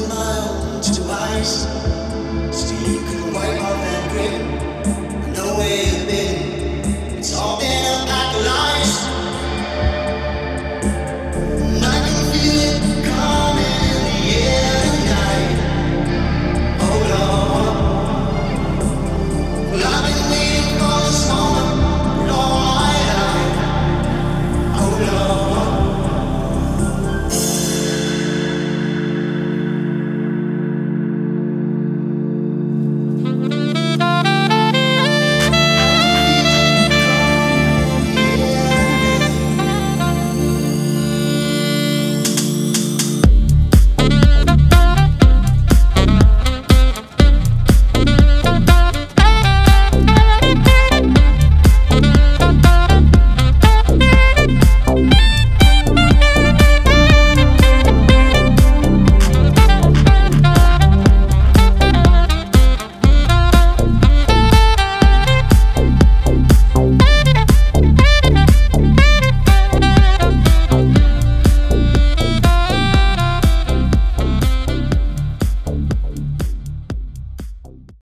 will not.